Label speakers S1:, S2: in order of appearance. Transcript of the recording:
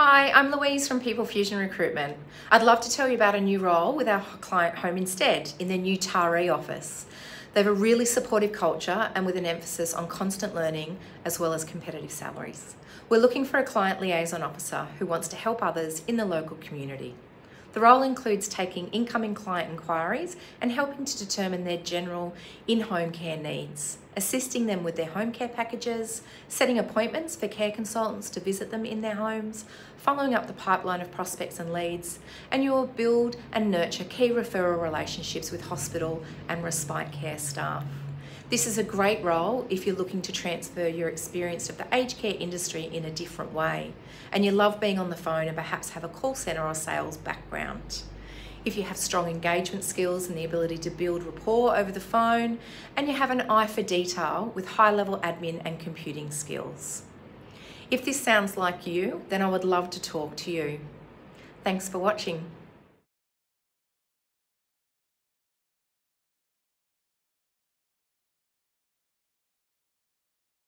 S1: Hi, I'm Louise from People Fusion Recruitment. I'd love to tell you about a new role with our client Home Instead in their new Taree office. They have a really supportive culture and with an emphasis on constant learning as well as competitive salaries. We're looking for a client liaison officer who wants to help others in the local community. The role includes taking incoming client inquiries and helping to determine their general in-home care needs, assisting them with their home care packages, setting appointments for care consultants to visit them in their homes, following up the pipeline of prospects and leads, and you'll build and nurture key referral relationships with hospital and respite care staff. This is a great role if you're looking to transfer your experience of the aged care industry in a different way and you love being on the phone and perhaps have a call centre or sales background. If you have strong engagement skills and the ability to build rapport over the phone, and you have an eye for detail with high level admin and computing skills. If this sounds like you, then I would love to talk to you. Thanks for watching.